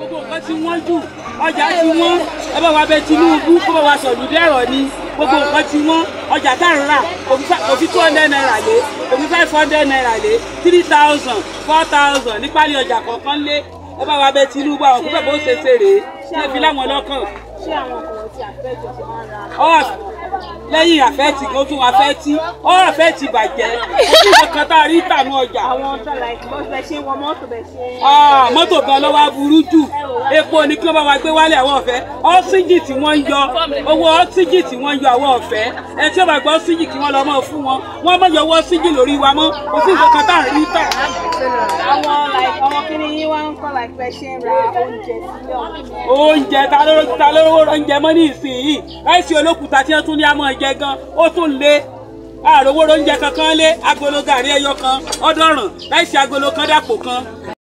nǹkan ti wọ́n jù ọjà ti wọ́n. Ẹ bá wa bẹ Tinubu kó bá wa sọ̀lù dẹ́rọ̀ ni. Gbogbo nǹkan ti wọ́n. Ọjà tá ń rà kò fi two hundred naira lé kò fi five hundred naira lé three thousand four thousand nípàlì ọjà kọ̀ọ̀kan lé. Ẹ bá wa bẹ Tinubu àwọn kó bẹ́ẹ̀ bó ṣe ṣe rèé. Ní ẹbí láwọn lọ́kàn. ṣé àwọn ọkùnrin tí àfẹ́jọ ṣe máa ń ra lẹ́yìn àfẹ́tì kó tún àfẹ́tì ọ àfẹ́tì bàjẹ́. Ó sì kankan tá a rí tànú ọjà. àwọn tó like bó ṣe wọ mọ́tò bẹ̀ ṣe. Mọ́tò gan ló wá burú jù. Epo ni kí wọ́n bá wa gbé wálé àwọn ọ̀fẹ́. Ọ́síjì tí wọ́n ń yọ owó ọ́síjì tí wọ́n ń yọ àwọn ọ̀fẹ́. Ẹ tí ó bá gbọ́ ọ́síjì kí wọ́n lọ mọ́ fún wọn. Wọ́n mọ̀ yọ owó ọ́síjì lórí wa mọ́. Kò sí nǹkan kan tá ń rí tà. àwọn like kíní yín wá ń kọ́ bẹ̀ ṣe ń ra oúnjẹ sílé ọ̀hún. oúnjẹ ta ló ta ló rówó oúnjẹ mọ́ ní ìsinyìí láìsí olókùúta tí wọ́n tún ní àmọ́ jẹ gan ó tún lé àròwó oúnjẹ kankan lé agolo gàrí ẹyọ kan ọdọọràn láìsí agolo kan dàpọ̀ kan